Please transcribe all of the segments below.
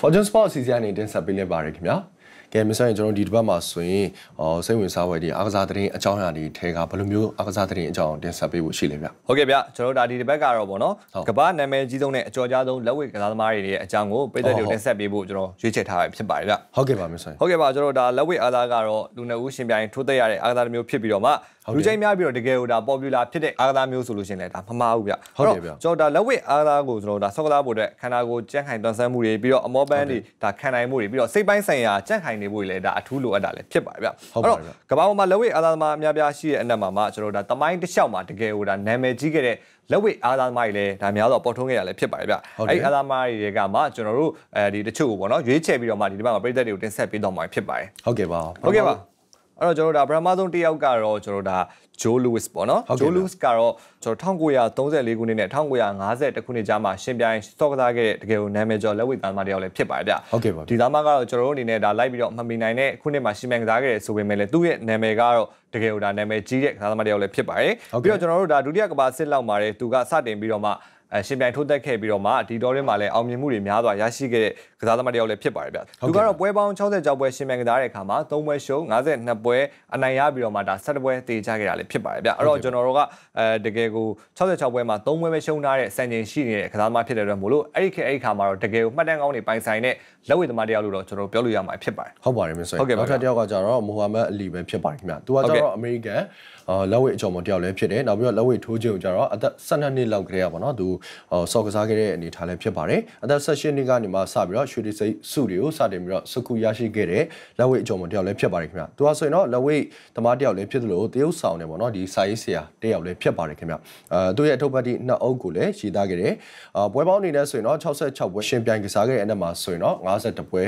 Fortune Sport အစီအစဉ်အနေနဲ့တင်ဆက်ပေးလိုက်ပါရခင်ဗျာကဲမဆိုင်ကျွန်တော်ဒီတစ်ပတ်မှာဆိုရင်အော်စိတ်ဝင်စားဖွယ်ဒီအားကစားသတင်းအကြောင်းအရာတွေထဲကဘယ်လိုမျိုးအားကစားသတင်းအကြောင်းတင်ဆက်ပေးဖို့ရှိလဲဗျဟုတ်ကဲ့ဗျကျွန်တော်တို့ဒါဒီတစ်ပတ်ကတော့ဗောနော်ကမ္ဘာနာမည်ကြီးဆုံးနဲ့အကျော်ကြားဆုံးလက်ဝဲကစားသမားတွေရဲ့အကြောင်းကိုပြည်သက်တွေကိုတင်ဆက်ပေးဖို့ကျွန်တော်ရွေးချယ်ထားရဖြစ်ပါတယ်ဗျဟုတ်ကဲ့ပါမဆိုင်ဟုတ်ကဲ့ပါကျွန်တော်ဒါလက်ဝဲအားသားကတော့လူနှစ်ဦးရှင်ပြိုင်ထိုးသက်ရတဲ့အားကစားမျိုးဖြစ်ပြီးတော့မှ လူချင်းများပြီးတော့တကယ်ကိုဒါ popular ဖြစ်တဲ့အားကစားမျိုးဆိုလို့ရှိရင်လည်းဒါမမှားဘူးဗျဟုတ်ကဲ့ဗျကျွန်တော်ဒါလက်ဝဲအားသားကိုကျွန်တော်ဒါဆော့ကစားဖို့အတွက်ခန္ဓာကိုယ်ကြန့်ခိုင်တွန်းဆန်းမှုတွေပြီးတော့အမောပန်းတွေဒါခံနိုင်မှုတွေပြီးတော့စိတ်ပိုင်းဆိုင်ရာကြန့်ခိုင်နေမှုတွေလည်းဒါအထူးလိုအပ်တာလည်းဖြစ်ပါတယ်ဗျအဲ့တော့ကမ္ဘာပေါ်မှာလက်ဝဲအားသားသမားအများပြားရှိတဲ့အနက်မှာမှကျွန်တော်ဒါတမိုင်းတစ်လျှောက်မှာတကယ်ကိုဒါနာမည်ကြီးခဲ့တဲ့လက်ဝိအားသားသမားတွေလည်းဒါများတော့ပေါ်ထွန်းခဲ့ရလည်းဖြစ်ပါတယ်ဗျအဲ့အားသားသမားတွေကမှကျွန်တော်တို့အဲဒီတချို့ကိုပေါ့နော်ရွေးချယ်ပြီးတော့မှဒီဒီဘက်မှာပြည်သက်တွေကိုတင်ဆက်ပေးတော့မှာဖြစ်ပါတယ်ဟုတ်ကဲ့ပါဟုတ်ကဲ့ပါ အဲ့တော့ကျွန်တော်တို့ဒါပထမဆုံးတစ်ယောက်ကတော့ကျွန်တော်တို့ဒါဂျိုးလူးဝစ်ပေါ့နော်ဂျိုးလူးဝစ်ကတော့ကျွန်တော်1934ခုနှစ်နဲ့1950ခုနှစ်ကြားမှာရှင်ပြိုင်စော့ကစားခဲ့တဲ့တကယ်ကိုနာမည်ကျော်လက်ဝိသားမတယောက်လည်းဖြစ်ပါတယ်ဗျဟုတ်ကဲ့ပါဒီသားမကတော့ကျွန်တော်တို့အနေနဲ့ဒါလိုက်ပြီးတော့မမီနိုင်တဲ့ခုနှစ်မှာရှင်ပြိုင်ကစားခဲ့တဲ့ဆိုပေမဲ့လည်းသူ့ရဲ့နာမည်ကတော့တကယ်ကိုဒါနာမည်ကြီးတဲ့ကစားသမားတယောက်လည်းဖြစ်ပါတယ်ပြီးတော့ကျွန်တော်တို့ဒါဒုတိယကမ္ဘာစစ်လောက်မှာတဲ့သူကစတင်ပြီးတော့မှ အဲရှင်ပြိုင်ထိုးသက်ခဲ့ပြီးတော့မှဒီတော်ရင်းမှာလည်းအောင်မြင်မှုတွေများစွာရရှိခဲ့တဲ့ကစားသမားတယောက်လည်းဖြစ်ပါတယ်ဗျသူကတော့ပွဲပေါင်း60ကျောက်ပွဲရှင်ပြိုင်ကစားတဲ့အခါမှာ3ပွဲရှုံး52ပွဲအနိုင်ရပြီးတော့မှဒါ17ပွဲတည်ကြခဲ့တာလည်းဖြစ်ပါတယ်ဗျအဲ့တော့ကျွန်တော်တို့ကအဲတကယ်ကို66ပွဲမှာ3ပွဲပဲရှုံးထားတဲ့စံချိန်ရှိနေတဲ့ကစားသမားဖြစ်တဲ့အတွက်မို့လို့အဲ့ဒီခေတ်အဲ့ဒီခါမှာတော့တကယ်ကိုမှတ်တမ်းကောင်းတွေပိုင်ဆိုင်တဲ့လက်ဝဲသမားတယောက်လို့တော့ကျွန်တော်ပြောလို့ရမှာဖြစ်ပါတယ်ဟုတ်ပါတယ်မင်းဆိုနောက်ထပ်တယောက်ကကျတော့မိုဟာမက်အလီပဲဖြစ်ပါတယ်ခင်ဗျသူကကျတော့အမေရိကန်အာ လက်ဝဲအကျော်မတယောက်လည်းဖြစ်တယ်နောက်ပြီးတော့လက်ဝဲထိုးခြင်းကိုကျတော့အသက်12နှစ်လောက်ကလေးရပါတော့သူဆော့ကစားခဲ့တဲ့အနေထားလည်းဖြစ်ပါတယ်အသက်18နှစ်ကနေမှစပြီးတော့ရွှေတိစိတ်စုတွေကိုစတင်ပြီးတော့စုခုရရှိခဲ့တဲ့လက်ဝဲအကျော်မတယောက်လည်းဖြစ်ပါတယ်ခင်ဗျသူကဆိုရင်တော့လက်ဝဲသမားတယောက်လည်းဖြစ်သလိုတရုတ်ဆောင်တယ်ပေါ့နော်ဒီစာရေးဆရာတယောက်လည်းဖြစ်ပါတယ်ခင်ဗျအဲသူရဲ့အထုပ်ပတ်တိနှစ်အုပ်ကိုလည်းရှည်သားခဲ့တယ်အာပွဲပေါင်းအနေနဲ့ဆိုရင်တော့66ပွဲရှင်ပြိုင်ကစားခဲ့တဲ့အနက်မှာဆိုရင်တော့52ပွဲ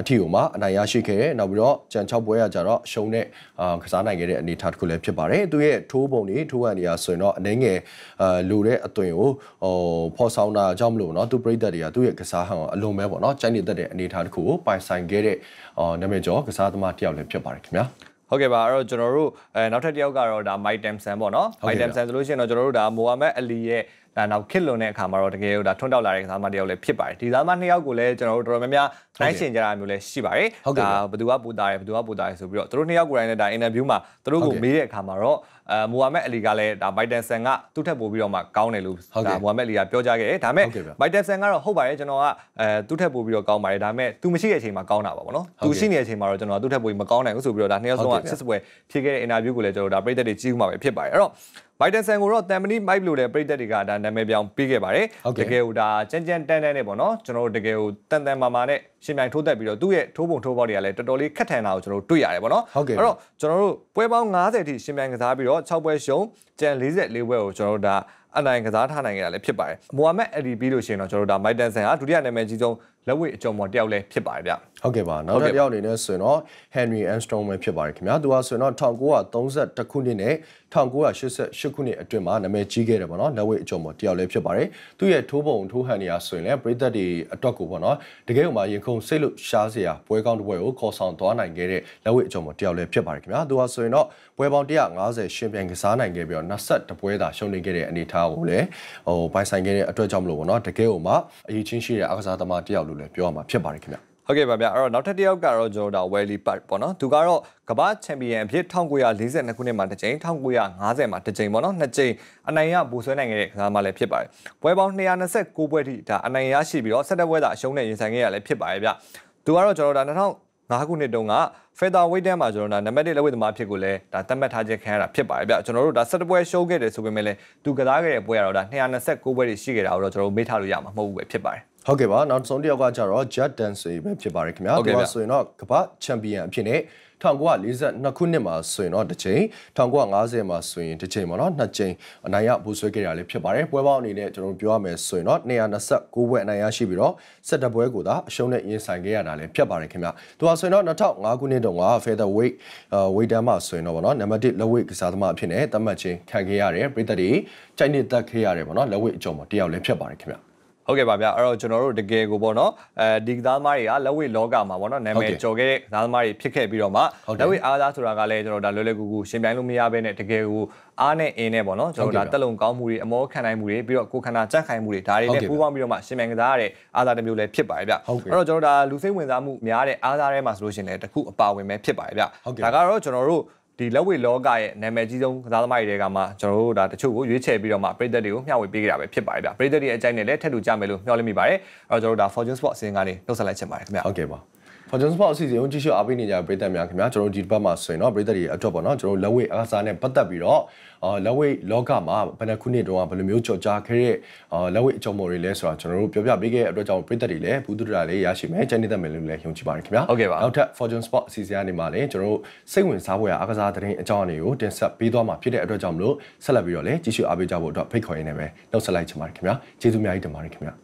အထိကိုမှအနိုင်ရရှိခဲ့တယ်နောက်ပြီးတော့ကြံ6ပွဲကကြတော့ရှုံးတဲ့အာကစားနိုင်ခဲ့တဲ့အနေအထားတစ်ခုလည်းဖြစ်ပါတယ်သူရဲ့ထိုးပုံတွေထိုးဟန်တွေအားဆိုရင်တော့အနှင်းငယ်အာလိုတဲ့အသွင်ကိုဟိုဖော်ဆောင်တာကြောင့်မလို့เนาะသူပြိသက်တွေကသူ့ရဲ့ကစားဟန်ကိုအလုံးပဲပေါ့เนาะကြိုက်နေတတ်တဲ့အနေအထားတစ်ခုကိုပိုင်ဆိုင်ခဲ့တဲ့အာနာမည်ကျော်ကစားသမားတစ်ယောက်လည်းဖြစ်ပါတယ်ခင်ဗျာဟုတ်ကဲ့ပါအဲ့တော့ကျွန်တော်တို့အဲနောက်ထပ်တစ်ယောက်ကတော့ဒါ Mike Tamson ပေါ့နော် Mike Tamson ဆိုလို့ရှိရင်တော့ကျွန်တော်တို့ဒါ Mohamed Ali ရဲ့ ဒါနောက်ခစ်လွန်တဲ့အခါမှာတော့တကယ်လို့ဒါထွန်းတောက်လာတဲ့ကစားမတယောက်လည်းဖြစ်ပါတယ်ဒီကစားမနှစ်ယောက်ကိုလည်းကျွန်တော်တို့တော်တော်များများနိုင်ရှင်ကြတာမျိုးလည်းရှိပါတယ်ဒါဘယ်သူကပူတာတယ်ဘယ်သူကပူတာတယ်ဆိုပြီးတော့သူတို့နှစ်ယောက်ကိုယ်တိုင်လည်းဒါအင်တာဗျူးမှာသူတို့ကိုမေးတဲ့အခါမှာတော့အဲမိုဟာမက်အလီကလည်းဒါဘိုက်တန်ဆန်ကသူ့ထက်ပိုပြီးတော့မှကောင်းတယ်လို့ဒါမိုဟာမက်အလီကပြောကြားခဲ့တယ်ဒါပေမဲ့ဘိုက်တန်ဆန်ကတော့ဟုတ်ပါတယ်ကျွန်တော်ကအဲသူ့ထက်ပိုပြီးတော့ကောင်းပါတယ်ဒါပေမဲ့သူမရှိတဲ့အချိန်မှာကောင်းတာပါဗောနော်သူရှိနေတဲ့အချိန်မှာတော့ကျွန်တော်သူ့ထက်ပိုပြီးမကောင်းနိုင်ဘူးဆိုပြီးတော့ဒါနှစ်ယောက်ဆုံးကစစ်စပွဲဖြစ်ခဲ့တဲ့အင်တာဗျူးကိုလည်းကျွန်တော်ဒါပြည်သက်တွေကြည့်ဦးမှာပဲဖြစ်ပါတယ်အဲ့တော့ဘိုက်တန်ဆန်ကိုတော့တမ်မနီမိုက်လို့တဲ့ပြည်သက်တွေကဒါနာမည်ပြောင်းပေးခဲ့ပါတယ်တကယ်ကိုဒါကြမ်းကြမ်းတန်းတန်းနဲ့ပေါ့နော်ကျွန်တော်တို့တကယ်ကိုတန်တန်မာမာနဲ့ရှင်ပြိုင်ထိုးသက်ပြီးတော့သူ့ရဲ့ထိုးပုံထိုးပေါက်တွေကလည်းတော်တော်လေးခက်ထန်တာကိုကျွန်တော်တို့တွေ့ရတယ်ပေါ့နော်အဲ့တော့ကျွန်တော်တို့ပွဲပေါင်း90အထိရှင်ပြိုင်ကစားပြီးတော့6ပွဲရှုံးကျန်44ပွဲကိုကျွန်တော်တို့ဒါအနိုင်ကစားထားနိုင်ခဲ့တာလည်းဖြစ်ပါတယ်။မိုဟာမက်အဒီပြီးလို့ရှိရင်တော့ကျွန်တော်တို့ဒါမိုက်တန်ဆန်ဟာဒုတိယနာမည်ကြီးဆုံး လက်ဝဲအကြုံပေါ်တယောက်လည်းဖြစ်ပါတယ်ဗျဟုတ်ကဲ့ပါနောက်တစ်ယောက်အနေနဲ့ဆိုရင်တော့ Henry Armstrong ပဲဖြစ်ပါတယ်ခင်ဗျာသူကဆိုရင်တော့1932ခုနှစ်နဲ့1988ခုနှစ်အတွင်းမှာနာမည်ကြီးခဲ့တယ်ပေါ့နော်လက်ဝဲအကြုံပေါ်တယောက်လည်းဖြစ်ပါတယ်သူရဲ့ထိုးပုံထိုးဟန်နေရာဆိုရင်လည်းပရိသတ်တွေအတွက်ကိုပေါ့နော်တကယ်ကိုမှရင်ခုန်စိတ်လို့ရှားစရာပွဲကောင်းတစ်ပွဲကိုခေါ်ဆောင်သွားနိုင်ခဲ့တဲ့လက်ဝဲအကြုံပေါ်တယောက်လည်းဖြစ်ပါတယ်ခင်ဗျာသူကဆိုရင်တော့ပွဲပေါင်း150ရှင်ပြိုင်ကစားနိုင်ခဲ့ပြီးတော့22ပွဲသာရှုံးနေခဲ့တဲ့အနေအထားကိုလည်းဟိုပိုင်ဆိုင်ခဲ့တဲ့အတွက်ကြောင့်မလို့ပေါ့နော်တကယ်ကိုမှအရေးချင်းရှိတဲ့အားကစားသမားတယောက်လို့လည်းပြောရမှာဖြစ်ပါတယ်ခင်ဗျဟုတ်ကဲ့ပါဗျအဲ့တော့နောက်ထပ်တစ်ယောက်ကတော့ကျွန်တော်တို့ Welly Park ပေါ့နော်သူကတော့ကမ္ဘာချန်ပီယံအဖြစ်1942ခုနှစ်မှာတစ်ကြိမ်1950မှာတစ်ကြိမ်ပေါ့နော်နှစ်ကြိမ်အနိုင်ရဘူဆွဲနိုင်ခဲ့တဲ့ကစားမလည်းဖြစ်ပါတယ်ပွဲပေါင်း229ပွဲထိဒါအနိုင်ရရှိပြီးတော့17ပွဲသာအရှုံးနဲ့ရင်ဆိုင်ခဲ့ရလည်းဖြစ်ပါတယ်ဗျသူကတော့ကျွန်တော်တို့ဒါ2005ခုနှစ်တုန်းက feather weight တန်းမှာကျွန်တော်ဒါနံပါတ်1လက်ဝဲသမားဖြစ်ကိုလည်းဒါသတ်မှတ်ထားခြင်းခံရတာဖြစ်ပါတယ်ဗျကျွန်တော်တို့ဒါ17ပွဲရှုံးခဲ့တယ်ဆိုပေမဲ့လည်းသူကစားခဲ့တဲ့ပွဲကတော့ဒါ229ပွဲတွေရှိခဲ့တာတော့ကျွန်တော်တို့မေ့ထားလို့ရမှာမဟုတ်ဘူးပဲဖြစ်ပါတယ် ဟုတ်ကဲ့ပါနောက်ဆုံးတစ်ယောက်ကကျတော့ Jet Dancy ပဲဖြစ်ပါတယ်ခင်ဗျာသူကဆိုရင်တော့ကမ္ဘာချန်ပီယံအဖြစ်နဲ့1942ခုနှစ်မှာဆိုရင်တော့တစ်ချိန်1950မှာဆိုရင်တစ်ချိန်ပေါ့နော်နှစ်ချိန်အနိုင်ရဘူဆွဲခဲ့တာလည်းဖြစ်ပါတယ်ပွဲပေါင်းအနေနဲ့ကျွန်တော်ပြောရမယ်ဆိုရင်တော့229ပွဲအနိုင်ရရှိပြီးတော့17ပွဲကိုသာအရှုံးနဲ့ရင်ဆိုင်ခဲ့ရတာလည်းဖြစ်ပါတယ်ခင်ဗျသူဟာဆိုရင်တော့2005ခုနှစ်တုန်းက featherweight weight တန်းမှာဆိုရင်တော့ပေါ့နော်နံပါတ်1လက်ဝိတ်ကစားသမားအဖြစ်နဲ့သတ်မှတ်ခြင်းခံခဲ့ရတယ်ပြည်သက်တွေကြိုက်နေတတ်ခဲ့ရတယ်ပေါ့နော်လက်ဝိတ်အကျော်မှာတယောက်လည်းဖြစ်ပါတယ်ခင်ဗျ ဟုတ်ကဲ့ပါဗျအဲ့တော့ကျွန်တော်တို့တကယ်ကိုပေါ့နော်အဲဒီကစားသမားတွေကလက်ဝိလောကမှာပေါ့နော်နာမည်ကျော်ခဲ့တဲ့ကစားသမားတွေဖြစ်ခဲ့ပြီးတော့မှလက်ဝိအားသားဆိုတာကလည်းကျွန်တော်ဒါလွယ်လွယ်ကူကူရှင်ပြိုင်လို့မရဘဲနဲ့တကယ်ကိုအားနဲ့အင်းနဲ့ပေါ့နော်ကျွန်တော်ဒါတက်လုံကောင်းမှုတွေအမောခံနိုင်မှုတွေပြီးတော့ကိုခန္ဓာကြန့်ခိုင်မှုတွေဒါတွေလည်းပူးပေါင်းပြီးတော့မှရှင်ပြိုင်ကစားရတဲ့အားသားတစ်မျိုးလည်းဖြစ်ပါတယ်ဗျအဲ့တော့ကျွန်တော်ဒါလူစိတ်ဝင်စားမှုများတဲ့အားသားထဲမှာဆိုလို့ရှိရင်လည်းတစ်ခုအပါဝင်ပဲဖြစ်ပါတယ်ဗျဒါကတော့ကျွန်တော်တို့ ဒီလက်ဝဲလောကရဲ့နာမည်ကြီးဆုံးကစားသမားတွေတဲကမှကျွန်တော်တို့ဒါတချို့ကိုရွေးချယ်ပြီးတော့မှပြည်သက်တွေကိုမျှဝေပေးကြတာပဲဖြစ်ပါတယ်ဗျပြည်သက်တွေအကြိုက်နဲ့လည်းထက်တူကြမယ်လို့မျှော်လင့်မိပါတယ်အဲ့တော့ကျွန်တော်တို့ဒါ Fortune Sport အစီအစဉ်ကနေနှုတ်ဆက်လိုက်ချင်ပါတယ်ခင်ဗျဟုတ်ကဲ့ပါ Fortune Sport အစီအစဉ်ကိုကြည့်ရှုအားပေးနေကြတဲ့ပရိသတ်များခင်ဗျာကျွန်တော်တို့ဒီဘက်မှာဆိုရင်တော့ပရိသတ်တွေအတွက်ပေါ့နော်ကျွန်တော်တို့လက်ဝဲအားစားနဲ့ပတ်သက်ပြီးတော့အာလက်ဝဲလောကမှာဘယ်နှခုနှစ်တုန်းကဘယ်လိုမျိုးကြော်ကြားခဲ့တဲ့အာလက်ဝဲအကြောင်းမော်တွေလဲဆိုတာကျွန်တော်တို့ပြောပြပေးခဲ့တဲ့အတွက်ကြောင့်ပရိသတ်တွေလည်းဘူးတူတာလည်းရရှိမယ်ကျန်နေတတ်မယ်လို့လည်းယုံကြည်ပါတယ်ခင်ဗျာနောက်ထပ် Fortune Sport အစီအစဉ်ကနေမှလည်းကျွန်တော်တို့စိတ်ဝင်စားဖို့ရအားကစားသတင်းအကြောင်းအရာတွေကိုတင်ဆက်ပေးသွားမှာဖြစ်တဲ့အတွက်ကြောင့်မလို့ဆက်လက်ပြီးတော့လည်းကြည့်ရှုအားပေးကြဖို့အတွက်ဖိတ်ခေါ်ရင်းနဲ့ပဲနှုတ်ဆက်လိုက်ချင်ပါတယ်ခင်ဗျာကျေးဇူးအများကြီးတင်ပါတယ်ခင်ဗျာ